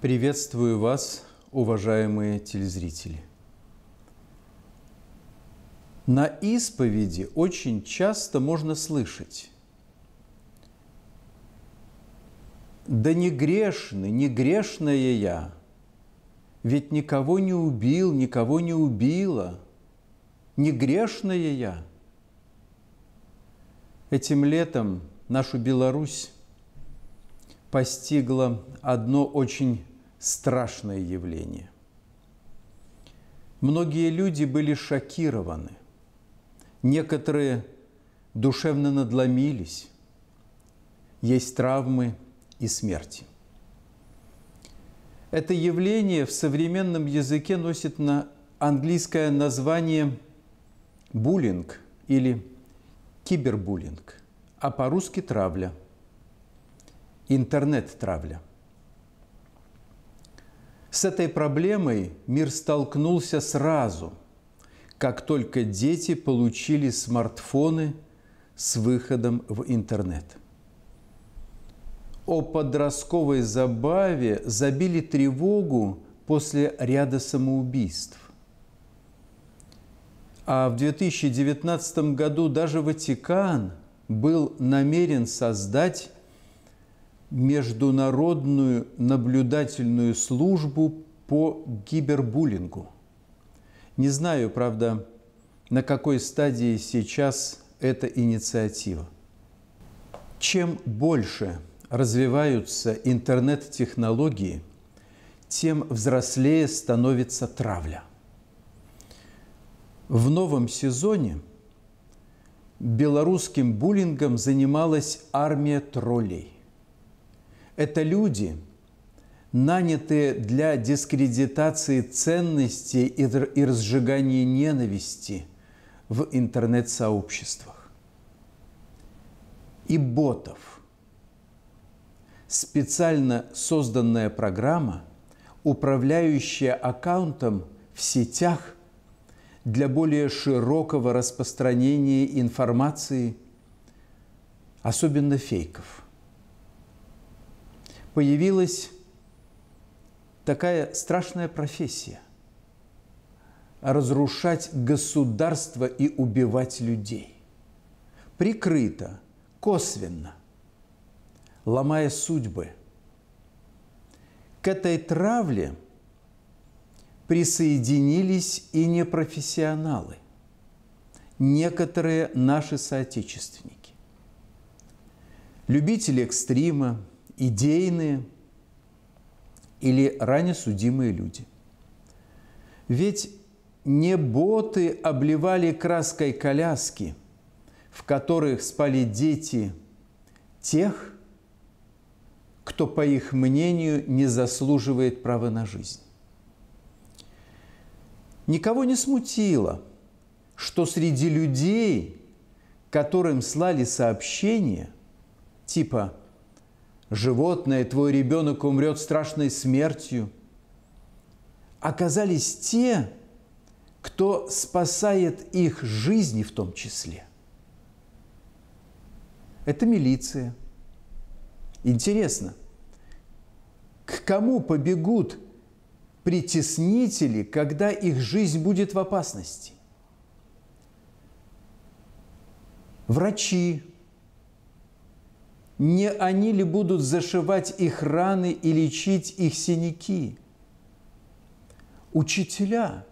Приветствую вас, уважаемые телезрители. На исповеди очень часто можно слышать «Да не грешный, не грешная я, ведь никого не убил, никого не убила, не грешная я». Этим летом нашу Беларусь постигло одно очень страшное явление. Многие люди были шокированы. Некоторые душевно надломились. Есть травмы и смерти. Это явление в современном языке носит на английское название буллинг или кибербуллинг, а по-русски травля, интернет-травля – с этой проблемой мир столкнулся сразу, как только дети получили смартфоны с выходом в интернет. О подростковой забаве забили тревогу после ряда самоубийств. А в 2019 году даже Ватикан был намерен создать международную наблюдательную службу по гибербуллингу. Не знаю, правда, на какой стадии сейчас эта инициатива. Чем больше развиваются интернет-технологии, тем взрослее становится травля. В новом сезоне белорусским буллингом занималась армия троллей – это люди, нанятые для дискредитации ценностей и разжигания ненависти в интернет-сообществах. И ботов. Специально созданная программа, управляющая аккаунтом в сетях для более широкого распространения информации, особенно фейков – появилась такая страшная профессия – разрушать государство и убивать людей. Прикрыто, косвенно, ломая судьбы. К этой травле присоединились и непрофессионалы, некоторые наши соотечественники. Любители экстрима, идейные или ранее судимые люди. Ведь не боты обливали краской коляски, в которых спали дети тех, кто, по их мнению, не заслуживает права на жизнь. Никого не смутило, что среди людей, которым слали сообщения, типа животное, твой ребенок умрет страшной смертью, оказались те, кто спасает их жизни в том числе. Это милиция. Интересно, к кому побегут притеснители, когда их жизнь будет в опасности? Врачи, не они ли будут зашивать их раны и лечить их синяки? Учителя,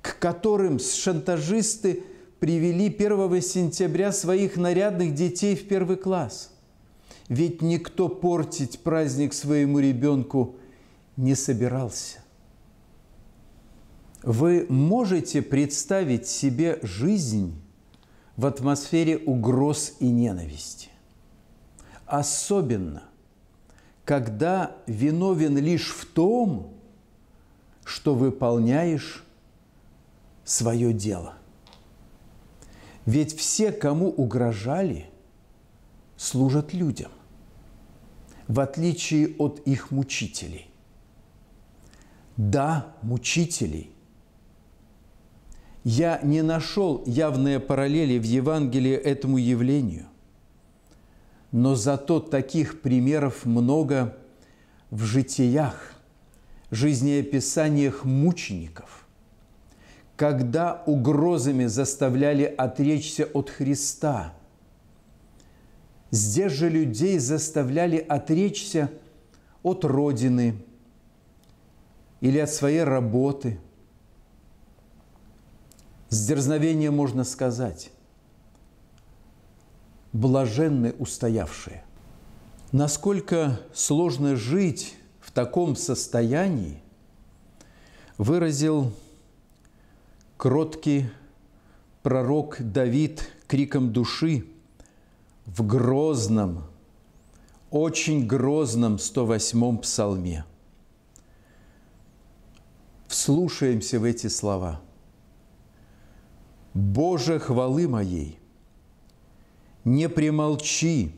к которым шантажисты привели 1 сентября своих нарядных детей в первый класс. Ведь никто портить праздник своему ребенку не собирался. Вы можете представить себе жизнь в атмосфере угроз и ненависти? Особенно, когда виновен лишь в том, что выполняешь свое дело. Ведь все, кому угрожали, служат людям, в отличие от их мучителей. Да, мучителей. Я не нашел явные параллели в Евангелии этому явлению но зато таких примеров много в житиях, жизнеописаниях мучеников, когда угрозами заставляли отречься от Христа. Здесь же людей заставляли отречься от Родины или от своей работы. С дерзновением можно сказать – блаженны устоявшие. Насколько сложно жить в таком состоянии, выразил кроткий пророк Давид криком души в грозном, очень грозном 108-м псалме. Вслушаемся в эти слова. «Боже хвалы моей, не примолчи,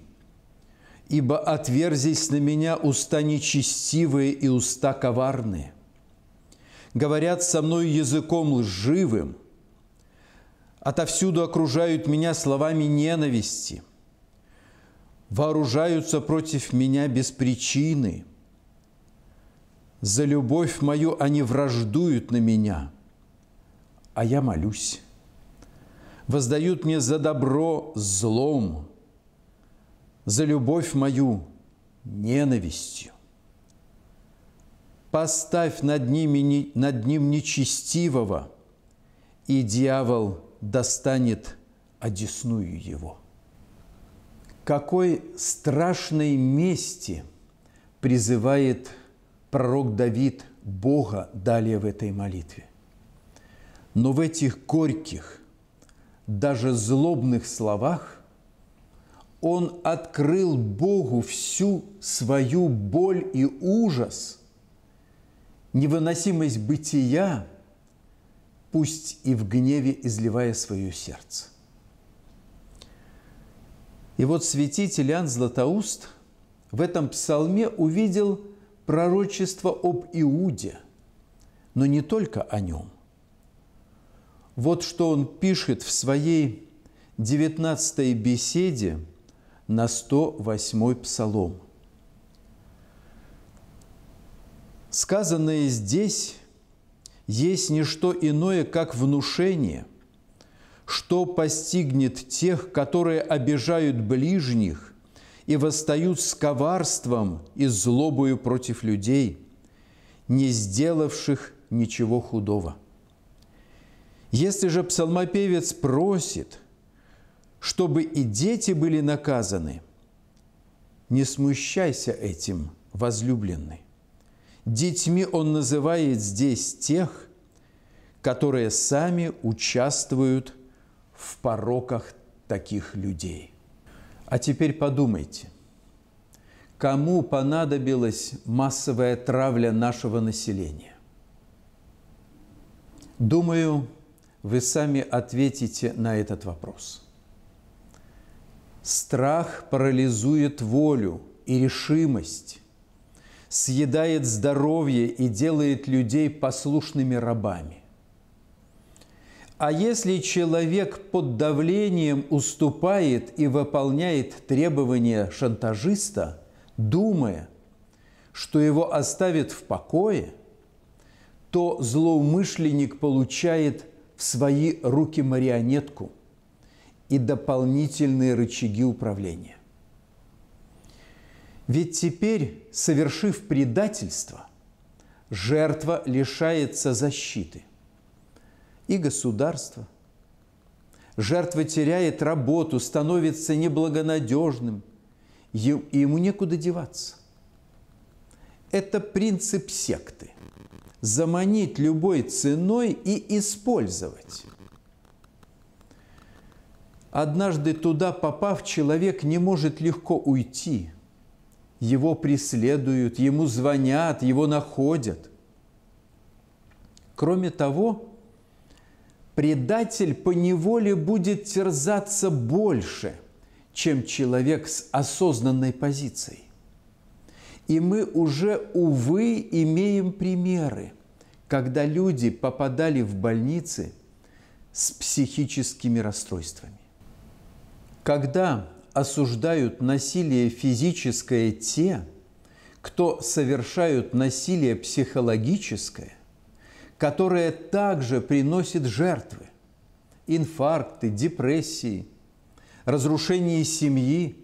ибо отверзись на меня уста нечестивые и уста коварные. Говорят со мной языком лживым, отовсюду окружают меня словами ненависти, вооружаются против меня без причины. За любовь мою они враждуют на меня, а я молюсь воздают мне за добро злом, за любовь мою ненавистью. Поставь над, ними, над ним нечестивого, и дьявол достанет одесную его. Какой страшной мести призывает пророк Давид Бога далее в этой молитве. Но в этих горьких – даже злобных словах, он открыл Богу всю свою боль и ужас, невыносимость бытия, пусть и в гневе изливая свое сердце. И вот святитель Иоанн Златоуст в этом псалме увидел пророчество об Иуде, но не только о нем. Вот что он пишет в своей 19 беседе на 108 псалом. Сказанное здесь есть не что иное, как внушение, что постигнет тех, которые обижают ближних и восстают с коварством и злобою против людей, не сделавших ничего худого – если же псалмопевец просит, чтобы и дети были наказаны, не смущайся этим, возлюбленный. Детьми он называет здесь тех, которые сами участвуют в пороках таких людей. А теперь подумайте, кому понадобилась массовая травля нашего населения? Думаю, вы сами ответите на этот вопрос. Страх парализует волю и решимость, съедает здоровье и делает людей послушными рабами. А если человек под давлением уступает и выполняет требования шантажиста, думая, что его оставят в покое, то злоумышленник получает в свои руки марионетку и дополнительные рычаги управления. Ведь теперь, совершив предательство, жертва лишается защиты и государства. Жертва теряет работу, становится неблагонадежным, ему некуда деваться. Это принцип секты заманить любой ценой и использовать. Однажды туда попав, человек не может легко уйти. Его преследуют, ему звонят, его находят. Кроме того, предатель по неволе будет терзаться больше, чем человек с осознанной позицией. И мы уже, увы, имеем примеры, когда люди попадали в больницы с психическими расстройствами. Когда осуждают насилие физическое те, кто совершают насилие психологическое, которое также приносит жертвы, инфаркты, депрессии, разрушение семьи,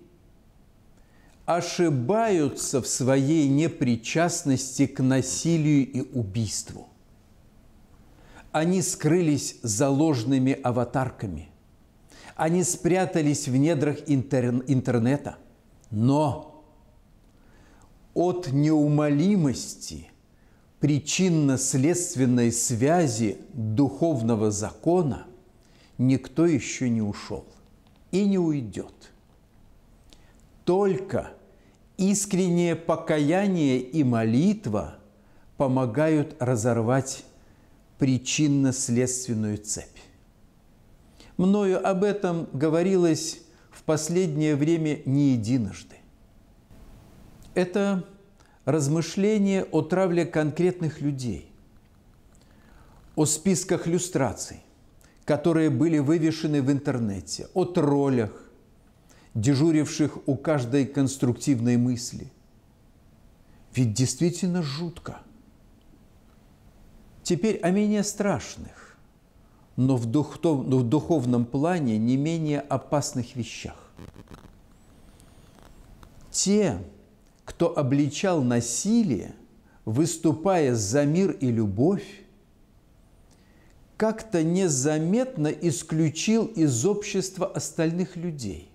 ошибаются в своей непричастности к насилию и убийству. Они скрылись за ложными аватарками. Они спрятались в недрах интернета. Но от неумолимости причинно-следственной связи духовного закона никто еще не ушел и не уйдет. Только искреннее покаяние и молитва помогают разорвать причинно-следственную цепь. Мною об этом говорилось в последнее время не единожды. Это размышление о травле конкретных людей, о списках люстраций, которые были вывешены в интернете, о троллях, дежуривших у каждой конструктивной мысли. Ведь действительно жутко. Теперь о менее страшных, но в, в духовном плане не менее опасных вещах. Те, кто обличал насилие, выступая за мир и любовь, как-то незаметно исключил из общества остальных людей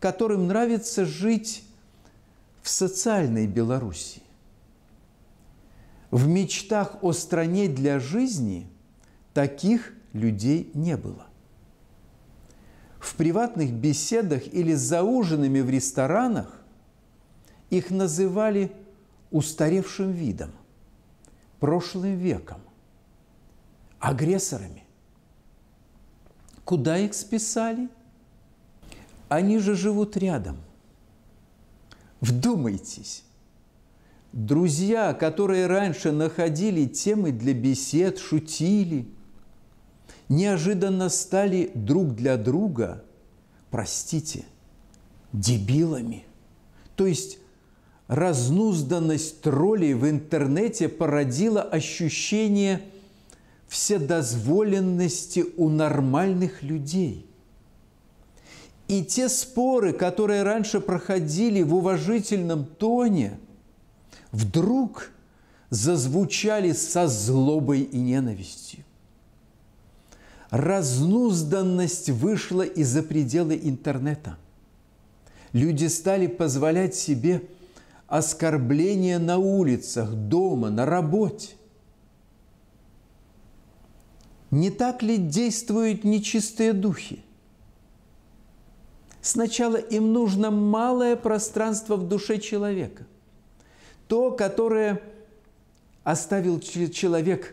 которым нравится жить в социальной Белоруссии. В мечтах о стране для жизни таких людей не было. В приватных беседах или за ужинами в ресторанах их называли устаревшим видом, прошлым веком, агрессорами. Куда их списали? Они же живут рядом. Вдумайтесь. Друзья, которые раньше находили темы для бесед, шутили, неожиданно стали друг для друга, простите, дебилами. То есть разнузданность троллей в интернете породила ощущение вседозволенности у нормальных людей – и те споры, которые раньше проходили в уважительном тоне, вдруг зазвучали со злобой и ненавистью. Разнузданность вышла из-за пределы интернета. Люди стали позволять себе оскорбления на улицах, дома, на работе. Не так ли действуют нечистые духи? Сначала им нужно малое пространство в душе человека. То, которое оставил человек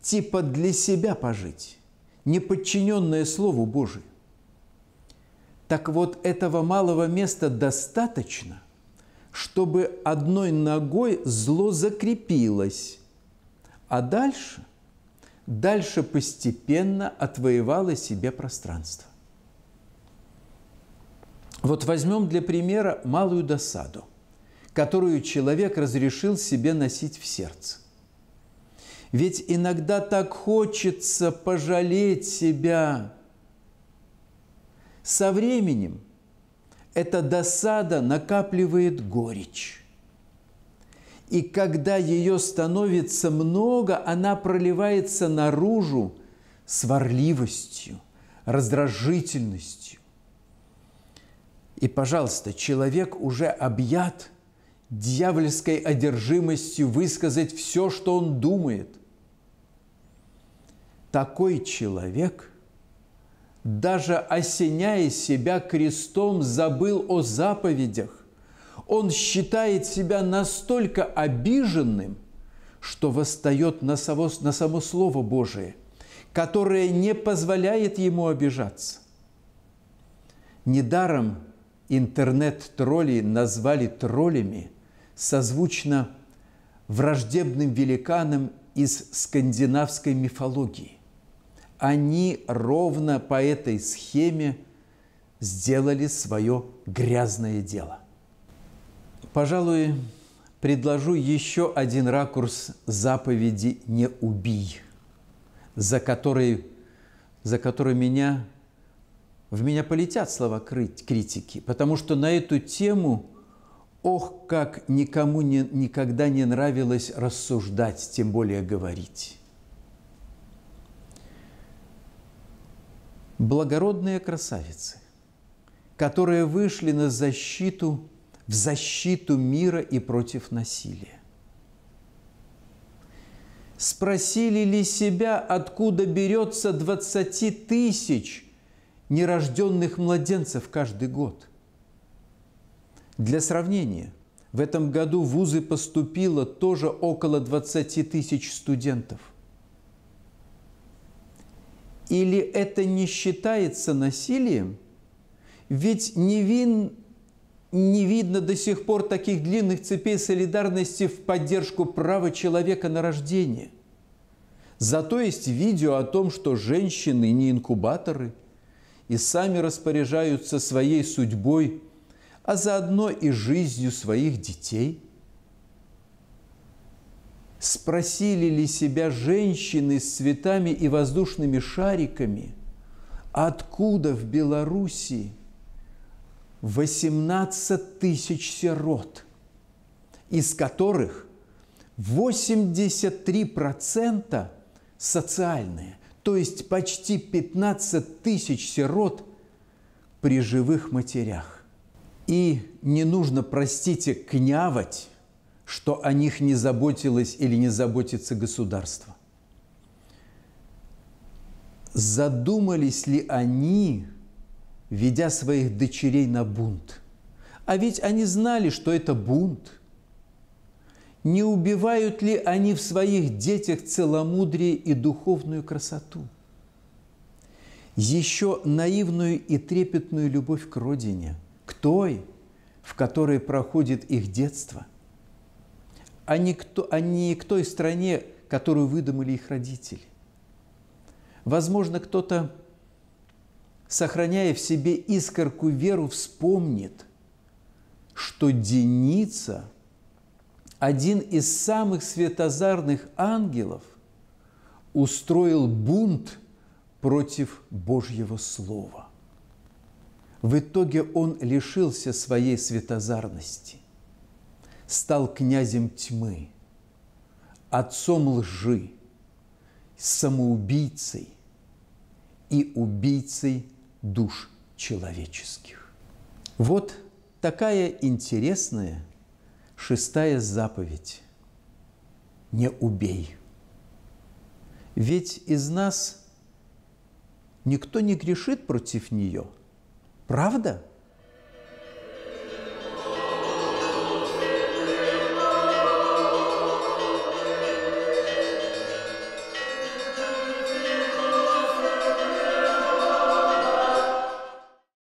типа для себя пожить, не подчиненное Слову Божию. Так вот, этого малого места достаточно, чтобы одной ногой зло закрепилось, а дальше, дальше постепенно отвоевало себе пространство. Вот возьмем для примера малую досаду, которую человек разрешил себе носить в сердце. Ведь иногда так хочется пожалеть себя. Со временем эта досада накапливает горечь. И когда ее становится много, она проливается наружу сварливостью, раздражительностью, и, пожалуйста, человек уже объят дьявольской одержимостью высказать все, что он думает. Такой человек, даже осеняя себя крестом, забыл о заповедях. Он считает себя настолько обиженным, что восстает на само, на само Слово Божие, которое не позволяет ему обижаться. Недаром интернет-тролли назвали троллями созвучно враждебным великанам из скандинавской мифологии. Они ровно по этой схеме сделали свое грязное дело. Пожалуй, предложу еще один ракурс заповеди «Не убий», за который, за который меня, в меня полетят слова критики, потому что на эту тему, ох, как никому не, никогда не нравилось рассуждать, тем более говорить. Благородные красавицы, которые вышли на защиту в защиту мира и против насилия. Спросили ли себя, откуда берется 20 тысяч нерожденных младенцев каждый год? Для сравнения, в этом году в вузы поступило тоже около 20 тысяч студентов. Или это не считается насилием? Ведь невин, не видно до сих пор таких длинных цепей солидарности в поддержку права человека на рождение. Зато есть видео о том, что женщины не инкубаторы и сами распоряжаются своей судьбой, а заодно и жизнью своих детей. Спросили ли себя женщины с цветами и воздушными шариками, откуда в Белоруссии – 18 тысяч сирот, из которых 83% социальные, то есть почти 15 тысяч сирот при живых матерях. И не нужно, простите, княвать, что о них не заботилось или не заботится государство. Задумались ли они ведя своих дочерей на бунт. А ведь они знали, что это бунт. Не убивают ли они в своих детях целомудрие и духовную красоту? Еще наивную и трепетную любовь к родине, к той, в которой проходит их детство, а не, к, а не к той стране, которую выдумали их родители. Возможно, кто-то сохраняя в себе искорку веру, вспомнит, что Деница, один из самых светозарных ангелов, устроил бунт против Божьего Слова. В итоге он лишился своей светозарности, стал князем тьмы, отцом лжи, самоубийцей и убийцей душ человеческих. Вот такая интересная шестая заповедь. Не убей. Ведь из нас никто не грешит против нее. Правда?